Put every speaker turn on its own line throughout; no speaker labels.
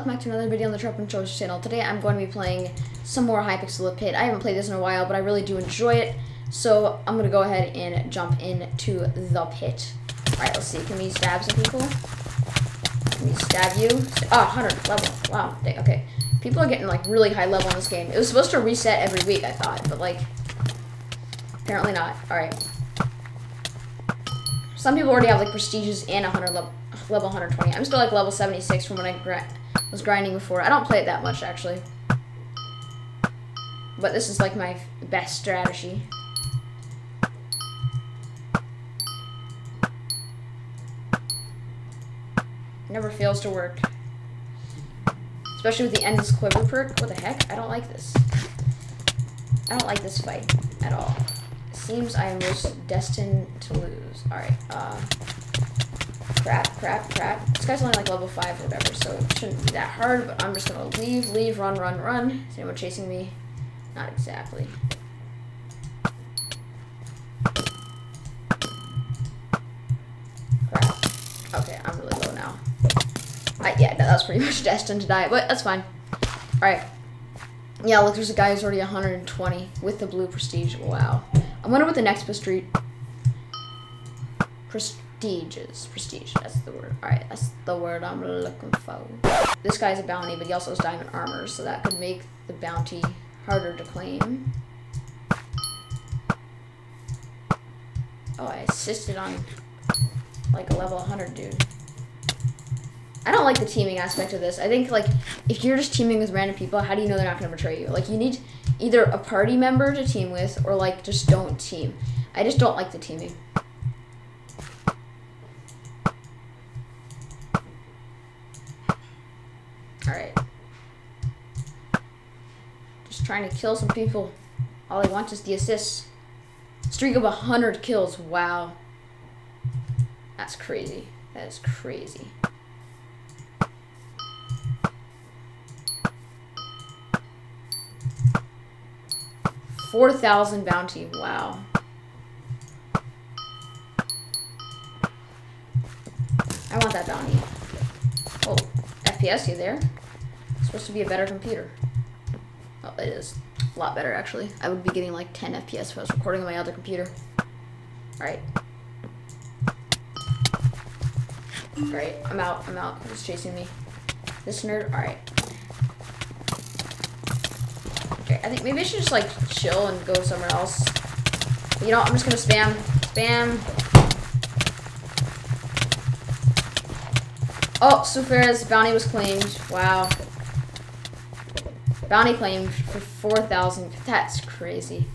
welcome back to another video on the Trap and Choice channel. Today I'm going to be playing some more Hypixel Pit. I haven't played this in a while, but I really do enjoy it. So I'm going to go ahead and jump into the pit. Alright, let's see. Can we stab some people? Can we stab you? Ah, oh, 100 level. Wow. Okay. People are getting like really high level in this game. It was supposed to reset every week, I thought, but like, apparently not. Alright. Some people already have like prestiges and 100 level level 120. I'm still like level 76 from when I gra was grinding before. I don't play it that much actually. But this is like my best strategy. Never fails to work. Especially with the endless quiver perk. What the heck? I don't like this. I don't like this fight at all. It seems I am most destined to lose. Alright, uh... Crap, crap, crap. This guy's only like level 5 or whatever, so it shouldn't be that hard, but I'm just gonna leave, leave, run, run, run. Is anyone chasing me? Not exactly. Crap. Okay, I'm really low now. I, yeah, that was pretty much destined to die, but that's fine. Alright. Yeah, look, there's a guy who's already 120 with the blue prestige. Wow. I wonder what the next street prestige... Prestiges. Prestige, that's the word. Alright, that's the word I'm looking for. This guy's a bounty, but he also has diamond armor, so that could make the bounty harder to claim. Oh, I assisted on like a level 100 dude. I don't like the teaming aspect of this. I think like if you're just teaming with random people, how do you know they're not going to betray you? Like you need either a party member to team with or like just don't team. I just don't like the teaming. Trying to kill some people. All I want is the assists. Streak of 100 kills. Wow. That's crazy. That is crazy. Four thousand bounty. Wow. I want that bounty. Oh, FPS, you there? Supposed to be a better computer. Oh, it is. A lot better, actually. I would be getting like 10 FPS if I was recording on my other computer. Alright. Alright, I'm out. I'm out. Who's chasing me? This nerd? Alright. Okay, I think maybe I should just like chill and go somewhere else. You know, I'm just gonna spam. Spam. Oh, Sufer's bounty was claimed. Wow. Bounty claimed for 4,000. That's crazy.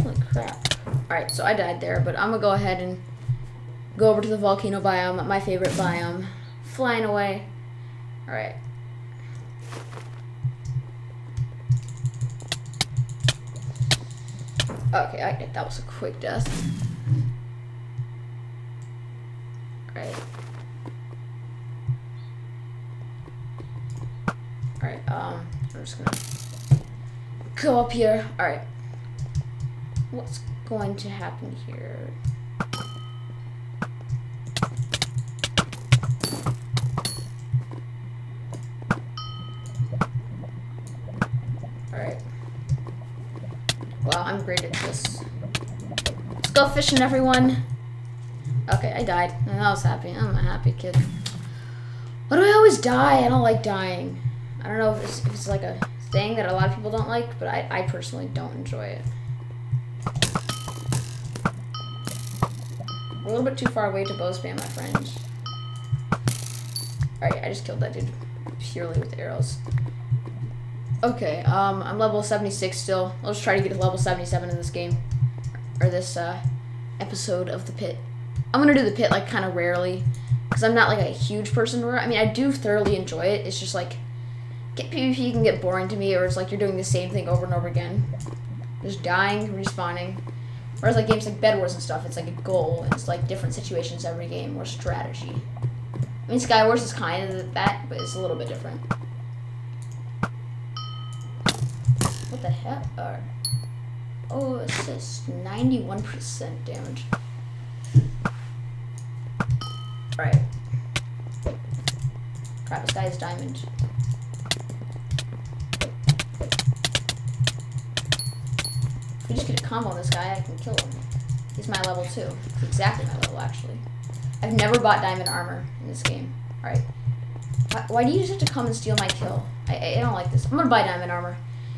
Holy crap. Alright, so I died there, but I'm gonna go ahead and go over to the volcano biome, my favorite biome. Flying away. Alright. Okay, I, that was a quick death. Alright. Alright, um, I'm just gonna go up here. Alright. What's going to happen here? Alright. Wow, I'm great at this. Let's go fishing, everyone. Okay, I died. And I was happy. I'm a happy kid. Why do I always die? I don't like dying. I don't know if it's, if it's like a thing that a lot of people don't like, but I, I personally don't enjoy it. a little bit too far away to bow spam, my friend. Alright, I just killed that dude purely with arrows. Okay, um, I'm level 76 still. I'll just try to get to level 77 in this game. Or this, uh, episode of the pit. I'm gonna do the pit, like, kind of rarely. Because I'm not, like, a huge person. I mean, I do thoroughly enjoy it. It's just, like, get PvP can get boring to me, or it's like you're doing the same thing over and over again. Just dying, respawning. Whereas, like, games like Bed Wars and stuff, it's like a goal. It's, like, different situations every game, or strategy. I mean, Skywars is kind of that, but it's a little bit different. What the heck? Are oh, assist 91% damage. Alright. Crap, this guy is diamond. If we just get a combo on this guy, I can kill him. He's my level too. He's exactly my level, actually. I've never bought diamond armor in this game. Alright. Why, why, do you just have to come and steal my kill? I, I don't like this. I'm gonna buy diamond armor.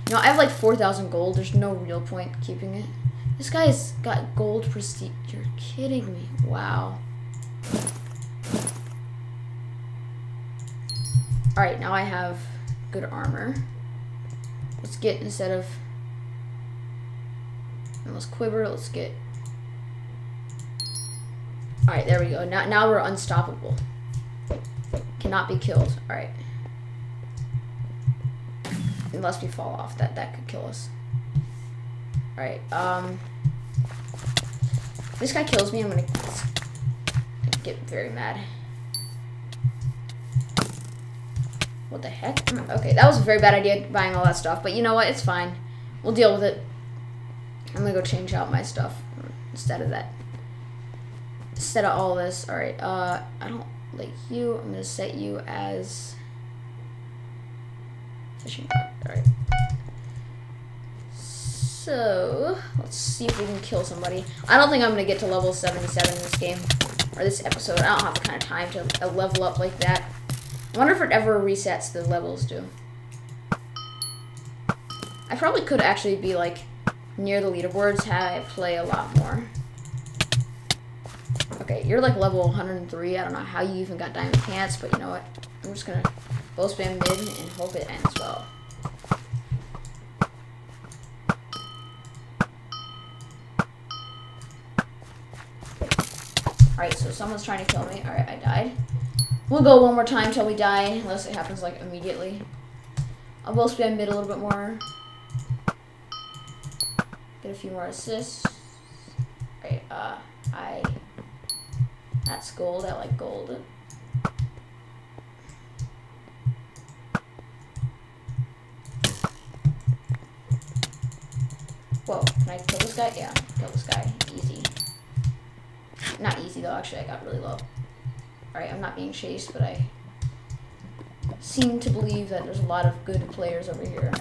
You know, I have like 4,000 gold. There's no real point keeping it. This guy's got gold prestige. You're kidding me. Wow. Alright, now I have good armor. Let's get, instead of let's quiver, let's get Alright, there we go. Now, now we're unstoppable. Cannot be killed. Alright. Unless we fall off. That that could kill us. Alright, um... If this guy kills me, I'm gonna get very mad. What the heck? Okay, that was a very bad idea buying all that stuff, but you know what? It's fine. We'll deal with it. I'm gonna go change out my stuff instead of that. Instead of all this. Alright, uh, I don't like you. I'm gonna set you as fishing. Alright. So, let's see if we can kill somebody. I don't think I'm gonna get to level 77 in this game. Or this episode. I don't have the kind of time to level up like that. I wonder if it ever resets the levels too. I probably could actually be like near the leaderboards how I play a lot more. Okay, you're like level 103. I don't know how you even got diamond pants, but you know what? I'm just gonna bow spam mid and hope it ends well. Alright, so someone's trying to kill me. Alright, I died. We'll go one more time till we die, unless it happens like immediately. I will spam mid a little bit more. Get a few more assists. Right, uh, I... That's gold, I like gold. Whoa, can I kill this guy? Yeah, kill this guy. Easy. Not easy though, actually, I got really low. Alright, I'm not being chased, but I seem to believe that there's a lot of good players over here.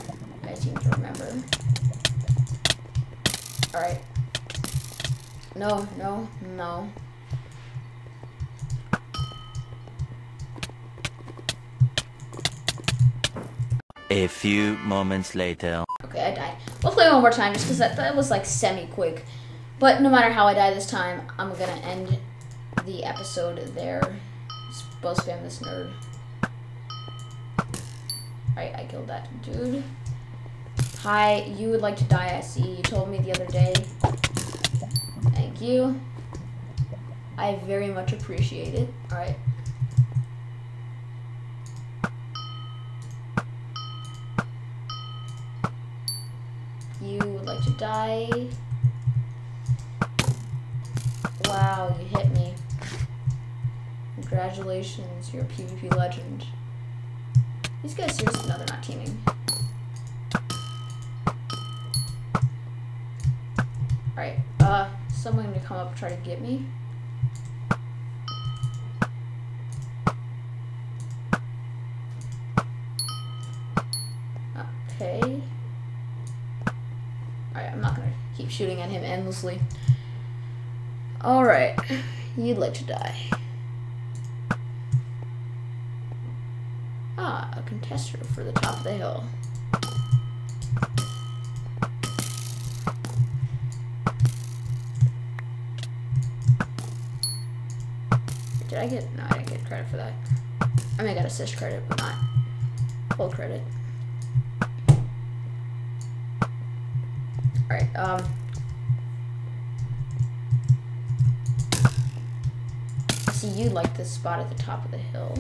I seem to remember. Alright. No, no, no.
A few moments later.
Okay, I died. We'll play one more time just because that, that was like semi-quick. But no matter how I die this time, I'm gonna end the episode there. Bow spam this nerd. Alright, I killed that dude. Hi, you would like to die, I see. You told me the other day. Thank you. I very much appreciate it. Alright. You would like to die. Wow, you hit me. Congratulations, you're a PvP legend. These guys seriously, no, they're not teaming. Alright, uh, someone gonna come up and try to get me. Okay. Alright, I'm not gonna keep shooting at him endlessly. Alright, you'd like to die. Contester for the top of the hill. Did I get, no, I didn't get credit for that. I mean, I got assist credit, but not full credit. Alright, um. See, you like this spot at the top of the hill.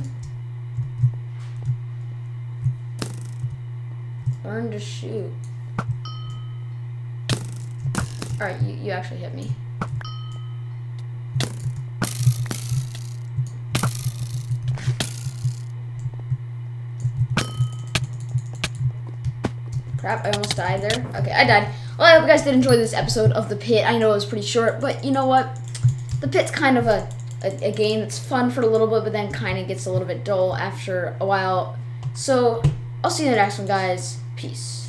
Learn to shoot. Alright, you, you actually hit me. Crap, I almost died there. Okay, I died. Well, I hope you guys did enjoy this episode of The Pit. I know it was pretty short, but you know what? The Pit's kind of a, a, a game that's fun for a little bit, but then kind of gets a little bit dull after a while. So I'll see you in the next one, guys. Peace.